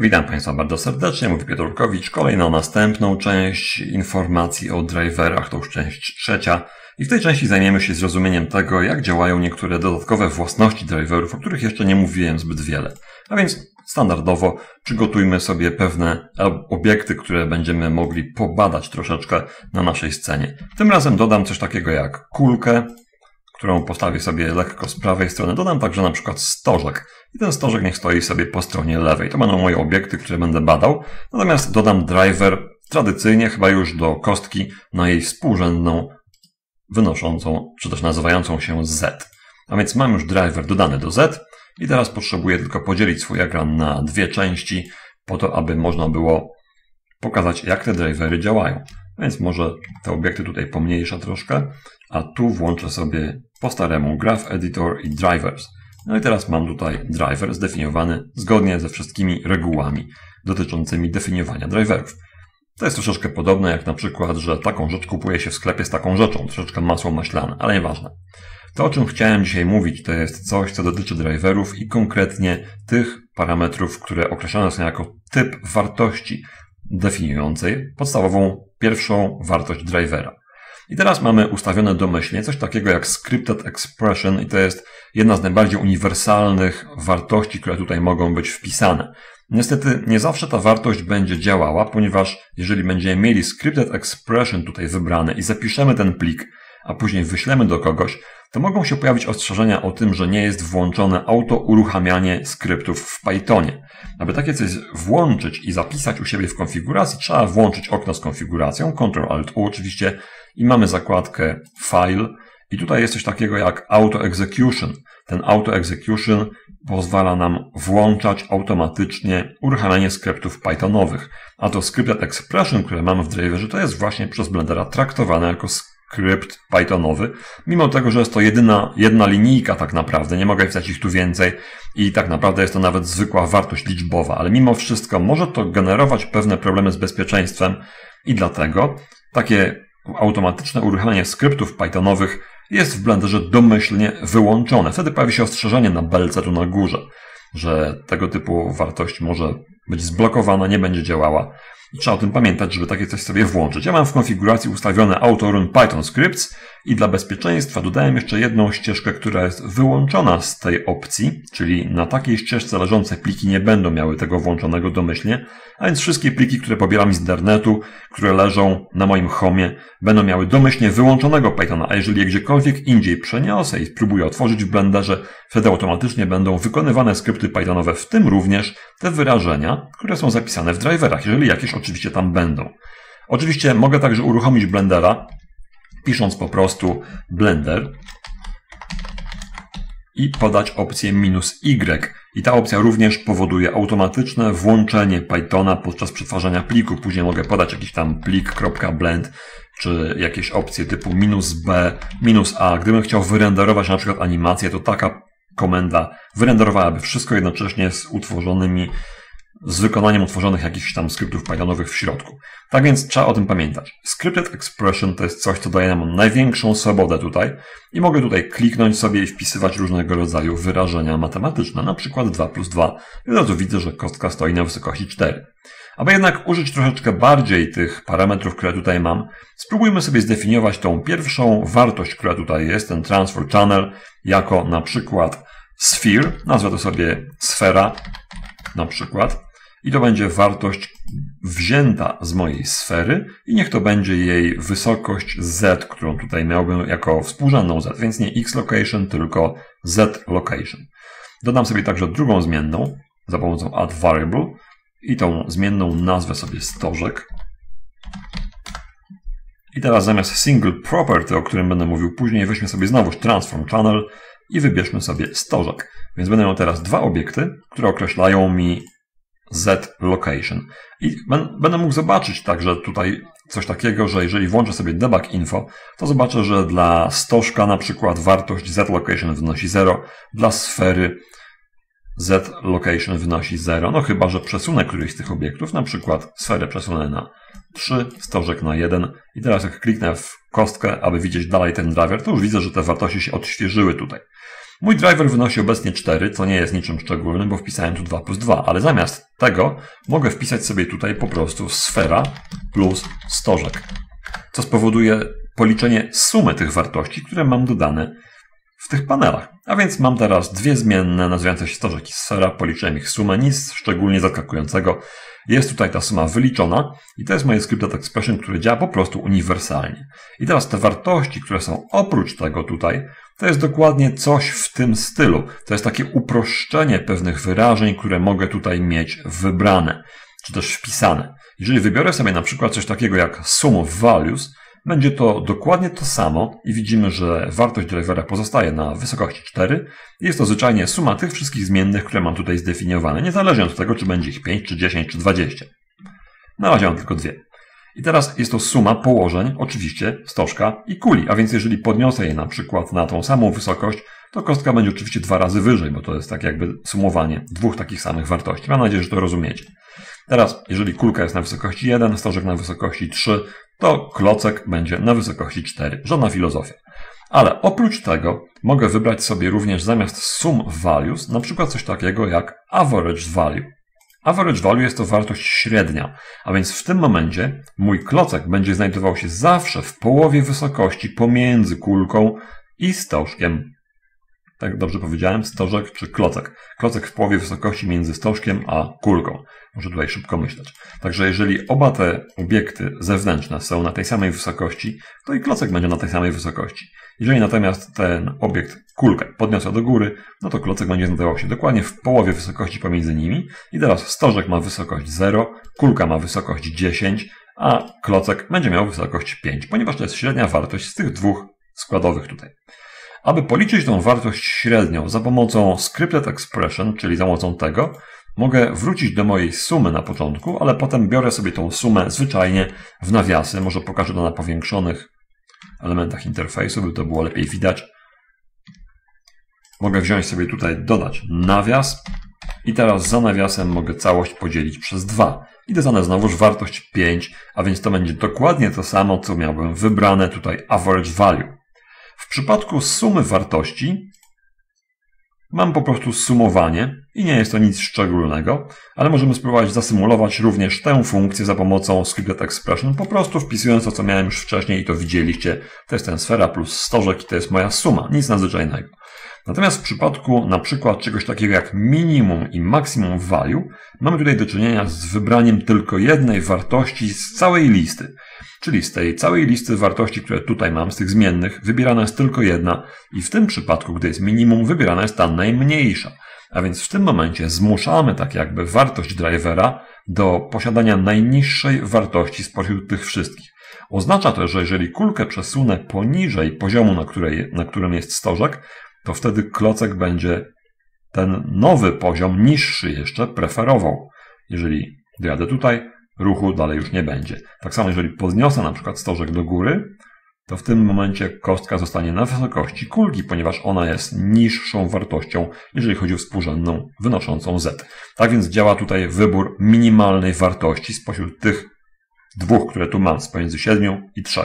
Witam Państwa bardzo serdecznie, mówi Piotr Lukowicz. Kolejną następną część informacji o driverach, to już część trzecia. I w tej części zajmiemy się zrozumieniem tego, jak działają niektóre dodatkowe własności driverów, o których jeszcze nie mówiłem zbyt wiele. A więc standardowo przygotujmy sobie pewne obiekty, które będziemy mogli pobadać troszeczkę na naszej scenie. Tym razem dodam coś takiego jak kulkę, którą postawię sobie lekko z prawej strony. Dodam także na przykład stożek. I ten stożek niech stoi sobie po stronie lewej. To będą moje obiekty, które będę badał. Natomiast dodam driver tradycyjnie chyba już do kostki na jej współrzędną wynoszącą, czy też nazywającą się Z. A więc mam już driver dodany do Z i teraz potrzebuję tylko podzielić swój ekran na dwie części po to, aby można było pokazać, jak te drivery działają. Więc może te obiekty tutaj pomniejszę troszkę, a tu włączę sobie po staremu Graph Editor i Drivers. No i teraz mam tutaj driver zdefiniowany zgodnie ze wszystkimi regułami dotyczącymi definiowania driverów. To jest troszeczkę podobne jak na przykład, że taką rzecz kupuje się w sklepie z taką rzeczą, troszeczkę masło maślane, ale nieważne. To, o czym chciałem dzisiaj mówić, to jest coś, co dotyczy driverów i konkretnie tych parametrów, które określone są jako typ wartości definiującej podstawową pierwszą wartość drivera. I teraz mamy ustawione domyślnie coś takiego jak scripted expression i to jest jedna z najbardziej uniwersalnych wartości, które tutaj mogą być wpisane. Niestety nie zawsze ta wartość będzie działała, ponieważ jeżeli będziemy mieli scripted expression tutaj wybrane i zapiszemy ten plik, a później wyślemy do kogoś, to mogą się pojawić ostrzeżenia o tym, że nie jest włączone auto uruchamianie skryptów w Pythonie. Aby takie coś włączyć i zapisać u siebie w konfiguracji, trzeba włączyć okno z konfiguracją, Ctrl Alt U oczywiście, i mamy zakładkę File, i tutaj jest coś takiego jak Auto Execution. Ten Auto Execution pozwala nam włączać automatycznie uruchamianie skryptów Pythonowych. A to Scripted Expression, które mamy w driverze, to jest właśnie przez Blendera traktowane jako skrypt Pythonowy, mimo tego, że jest to jedyna, jedna linijka tak naprawdę, nie mogę wpisać ich tu więcej. I tak naprawdę jest to nawet zwykła wartość liczbowa, ale mimo wszystko może to generować pewne problemy z bezpieczeństwem. I dlatego takie automatyczne uruchamianie skryptów Pythonowych jest w Blenderze domyślnie wyłączone. Wtedy pojawi się ostrzeżenie na belce tu na górze, że tego typu wartość może być zblokowana, nie będzie działała. Trzeba o tym pamiętać, żeby takie coś sobie włączyć. Ja mam w konfiguracji ustawione autorun Python Scripts i dla bezpieczeństwa dodałem jeszcze jedną ścieżkę, która jest wyłączona z tej opcji, czyli na takiej ścieżce leżące pliki nie będą miały tego włączonego domyślnie, a więc wszystkie pliki, które pobieram z internetu, które leżą na moim homie, będą miały domyślnie wyłączonego Pythona, a jeżeli je gdziekolwiek indziej przeniosę i spróbuję otworzyć w Blenderze, wtedy automatycznie będą wykonywane skrypty Pythonowe, w tym również te wyrażenia, które są zapisane w driverach, jeżeli jakieś oczywiście tam będą. Oczywiście mogę także uruchomić Blendera, pisząc po prostu Blender i podać opcję minus "-y". I ta opcja również powoduje automatyczne włączenie Pythona podczas przetwarzania pliku. Później mogę podać jakiś tam plik.blend czy jakieś opcje typu minus "-b", minus "-a". Gdybym chciał wyrenderować na przykład animację, to taka komenda wyrenderowałaby wszystko jednocześnie z utworzonymi z wykonaniem utworzonych jakichś tam skryptów Pythonowych w środku. Tak więc trzeba o tym pamiętać. Scripted Expression to jest coś, co daje nam największą swobodę tutaj i mogę tutaj kliknąć sobie i wpisywać różnego rodzaju wyrażenia matematyczne, na przykład 2 plus 2 i od razu widzę, że kostka stoi na wysokości 4. Aby jednak użyć troszeczkę bardziej tych parametrów, które tutaj mam, spróbujmy sobie zdefiniować tą pierwszą wartość, która tutaj jest, ten transfer channel, jako na przykład sphere, nazwę to sobie sfera, na przykład, i to będzie wartość wzięta z mojej sfery i niech to będzie jej wysokość z, którą tutaj miałbym jako współrzędną z, więc nie x location, tylko z location. Dodam sobie także drugą zmienną za pomocą add variable i tą zmienną nazwę sobie stożek. I teraz zamiast single property, o którym będę mówił później, weźmy sobie znowu transform channel i wybierzmy sobie stożek. Więc będę miał teraz dwa obiekty, które określają mi Z location. I będę mógł zobaczyć także tutaj coś takiego, że jeżeli włączę sobie debug info, to zobaczę, że dla stożka na przykład wartość Z location wynosi 0, dla sfery Z location wynosi 0, no chyba, że przesunę któryś z tych obiektów, na przykład sferę przesunę na 3, stożek na 1 i teraz jak kliknę w kostkę, aby widzieć dalej ten driver, to już widzę, że te wartości się odświeżyły tutaj. Mój driver wynosi obecnie 4, co nie jest niczym szczególnym, bo wpisałem tu 2 plus 2, ale zamiast tego mogę wpisać sobie tutaj po prostu sfera plus stożek, co spowoduje policzenie sumy tych wartości, które mam dodane w tych panelach. A więc mam teraz dwie zmienne nazywające się stożek i sfera, policzyłem ich sumę, nic szczególnie zaskakującego. Jest tutaj ta suma wyliczona i to jest moje scripted expression, które działa po prostu uniwersalnie. I teraz te wartości, które są oprócz tego tutaj, to jest dokładnie coś w tym stylu. To jest takie uproszczenie pewnych wyrażeń, które mogę tutaj mieć wybrane, czy też wpisane. Jeżeli wybiorę sobie na przykład coś takiego jak sum of values, będzie to dokładnie to samo i widzimy, że wartość drivera pozostaje na wysokości 4. Jest to zwyczajnie suma tych wszystkich zmiennych, które mam tutaj zdefiniowane, niezależnie od tego, czy będzie ich 5, czy 10, czy 20. Na razie mam tylko dwie. I teraz jest to suma położeń, oczywiście, stożka i kuli, a więc jeżeli podniosę je na przykład na tą samą wysokość, to kostka będzie oczywiście dwa razy wyżej, bo to jest tak jakby sumowanie dwóch takich samych wartości. Mam nadzieję, że to rozumiecie. Teraz, jeżeli kulka jest na wysokości 1, stożek na wysokości 3, to klocek będzie na wysokości 4. Żadna filozofia. Ale oprócz tego mogę wybrać sobie również zamiast sum values na przykład coś takiego jak average value. Average value jest to wartość średnia, a więc w tym momencie mój klocek będzie znajdował się zawsze w połowie wysokości pomiędzy kulką i stożkiem tak dobrze powiedziałem, stożek czy klocek. Klocek w połowie wysokości między stożkiem a kulką. Muszę tutaj szybko myśleć. Także jeżeli oba te obiekty zewnętrzne są na tej samej wysokości, to i klocek będzie na tej samej wysokości. Jeżeli natomiast ten obiekt kulkę podniosę do góry, no to klocek będzie znajdował się dokładnie w połowie wysokości pomiędzy nimi. I teraz stożek ma wysokość 0, kulka ma wysokość 10, a klocek będzie miał wysokość 5, ponieważ to jest średnia wartość z tych dwóch składowych tutaj. Aby policzyć tą wartość średnią za pomocą scripted expression, czyli za pomocą tego, mogę wrócić do mojej sumy na początku, ale potem biorę sobie tą sumę zwyczajnie w nawiasy. Może pokażę to na powiększonych elementach interfejsu, by to było lepiej widać. Mogę wziąć sobie tutaj, dodać nawias i teraz za nawiasem mogę całość podzielić przez 2. I dostanę znowuż wartość 5, a więc to będzie dokładnie to samo, co miałbym wybrane tutaj average value. W przypadku sumy wartości mam po prostu sumowanie i nie jest to nic szczególnego, ale możemy spróbować zasymulować również tę funkcję za pomocą scripted expression, po prostu wpisując to, co miałem już wcześniej i to widzieliście. To jest ten sfera plus stożek i to jest moja suma, nic nadzwyczajnego. Natomiast w przypadku na przykład czegoś takiego jak minimum i maximum value, mamy tutaj do czynienia z wybraniem tylko jednej wartości z całej listy. Czyli z tej całej listy wartości, które tutaj mam, z tych zmiennych, wybierana jest tylko jedna i w tym przypadku, gdy jest minimum, wybierana jest ta najmniejsza. A więc w tym momencie zmuszamy tak jakby wartość drivera do posiadania najniższej wartości spośród tych wszystkich. Oznacza to, że jeżeli kulkę przesunę poniżej poziomu, na, której, na którym jest stożek, to wtedy klocek będzie ten nowy poziom, niższy jeszcze, preferował. Jeżeli dojadę tutaj, ruchu dalej już nie będzie. Tak samo jeżeli podniosę na przykład stożek do góry, to w tym momencie kostka zostanie na wysokości kulki, ponieważ ona jest niższą wartością, jeżeli chodzi o współrzędną wynoszącą z. Tak więc działa tutaj wybór minimalnej wartości spośród tych dwóch, które tu mam, z pomiędzy 7 i 3.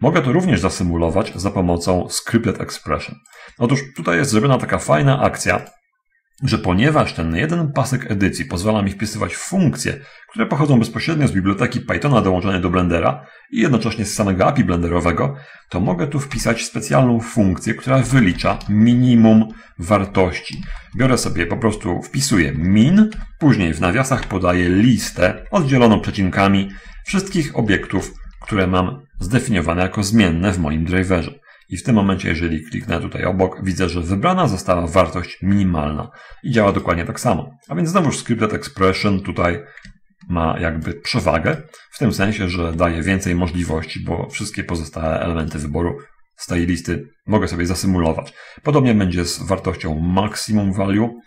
Mogę to również zasymulować za pomocą scripted expression. Otóż tutaj jest zrobiona taka fajna akcja, że ponieważ ten jeden pasek edycji pozwala mi wpisywać funkcje, które pochodzą bezpośrednio z biblioteki Pythona dołączonej do Blendera i jednocześnie z samego API blenderowego, to mogę tu wpisać specjalną funkcję, która wylicza minimum wartości. Biorę sobie, po prostu wpisuję min, później w nawiasach podaję listę oddzieloną przecinkami wszystkich obiektów, które mam zdefiniowane jako zmienne w moim driverze. I w tym momencie, jeżeli kliknę tutaj obok, widzę, że wybrana została wartość minimalna i działa dokładnie tak samo. A więc znowuż scripted expression tutaj ma jakby przewagę, w tym sensie, że daje więcej możliwości, bo wszystkie pozostałe elementy wyboru z tej listy mogę sobie zasymulować. Podobnie będzie z wartością maximum value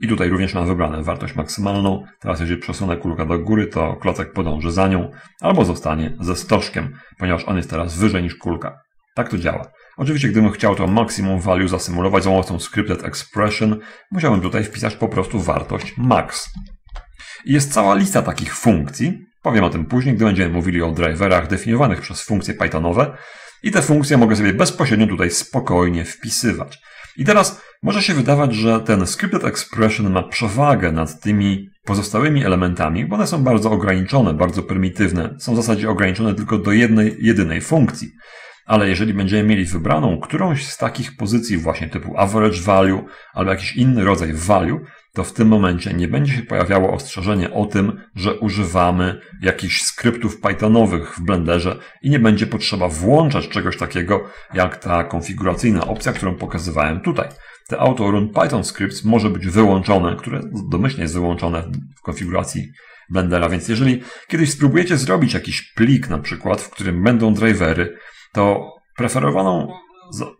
i tutaj również mam wybrane wartość maksymalną. Teraz jeżeli przesunę kulkę do góry, to klocek podąży za nią albo zostanie ze stożkiem, ponieważ on jest teraz wyżej niż kulka. Tak to działa. Oczywiście, gdybym chciał to maximum value zasymulować za pomocą scripted expression, musiałbym tutaj wpisać po prostu wartość max. I jest cała lista takich funkcji. Powiem o tym później, gdy będziemy mówili o driverach definiowanych przez funkcje Pythonowe. I te funkcje mogę sobie bezpośrednio tutaj spokojnie wpisywać. I teraz Może się wydawać, że ten scripted expression ma przewagę nad tymi pozostałymi elementami, bo one są bardzo ograniczone, bardzo prymitywne, są w zasadzie ograniczone tylko do jednej, jedynej funkcji. Ale jeżeli będziemy mieli wybraną którąś z takich pozycji właśnie typu average value albo jakiś inny rodzaj value, to w tym momencie nie będzie się pojawiało ostrzeżenie o tym, że używamy jakichś skryptów Pythonowych w Blenderze i nie będzie potrzeba włączać czegoś takiego jak ta konfiguracyjna opcja, którą pokazywałem tutaj. Te auto-run Python scripts może być wyłączone, które domyślnie jest wyłączone w konfiguracji Blendera, więc jeżeli kiedyś spróbujecie zrobić jakiś plik na przykład, w którym będą drivery, to preferowaną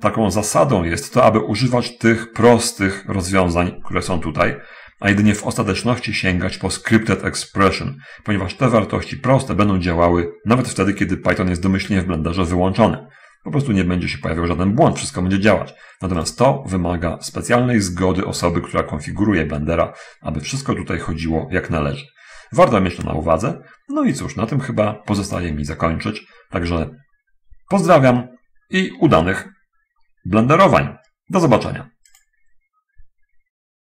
taką zasadą jest to, aby używać tych prostych rozwiązań, które są tutaj, a jedynie w ostateczności sięgać po scripted expression, ponieważ te wartości proste będą działały nawet wtedy, kiedy Python jest domyślnie w Blenderze wyłączony. Po prostu nie będzie się pojawiał żaden błąd, wszystko będzie działać. Natomiast to wymaga specjalnej zgody osoby, która konfiguruje Blendera, aby wszystko tutaj chodziło jak należy. Warto mieć to na uwadze. No i cóż, na tym chyba pozostaje mi zakończyć. Także pozdrawiam i udanych blenderowań. Do zobaczenia.